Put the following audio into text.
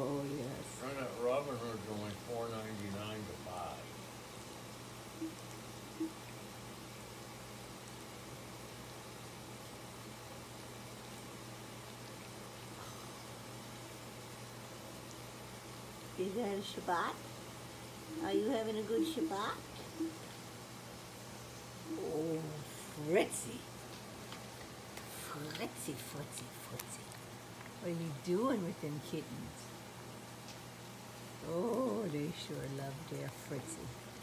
Oh, yes. And at Robin Hood's only four ninety-nine to buy. Is that a Shabbat? Are you having a good Shabbat? Oh, Fritzy. Fritzy, Fritzy, Fritzy. What are you doing with them kittens? There Fritzy.